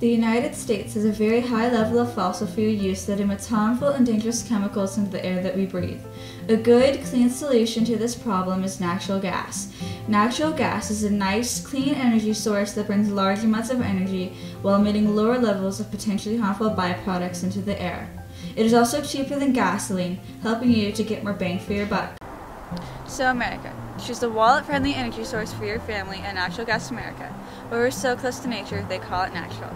The United States has a very high level of fossil fuel use that emits harmful and dangerous chemicals into the air that we breathe. A good, clean solution to this problem is natural gas. Natural gas is a nice, clean energy source that brings large amounts of energy while emitting lower levels of potentially harmful byproducts into the air. It is also cheaper than gasoline, helping you to get more bang for your buck. So, America, choose the wallet friendly energy source for your family at Natural Gas America. Where we're so close to nature, they call it natural.